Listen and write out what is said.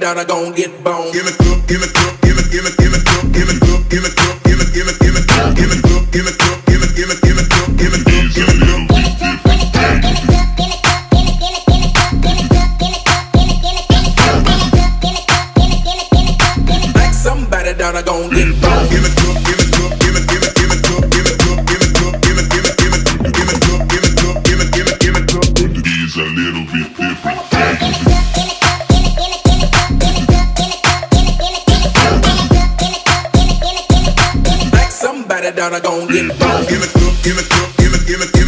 that I gon' get bone. Give it up, give it up, give it, give it, give it up, give it up, give it up, give it, give it, give it up, give it up, give it up, give it, give it, give it up, give it up, give it up. Somebody that I gon' get bone. Give it up, give it up, give it, give it, give it up, give it up, give it up, give it, give it, give it, give it up, give it up, give it, give it, give it up. These a little bit different. got it down, I gon' get. Give it give it up, give it, up, it get.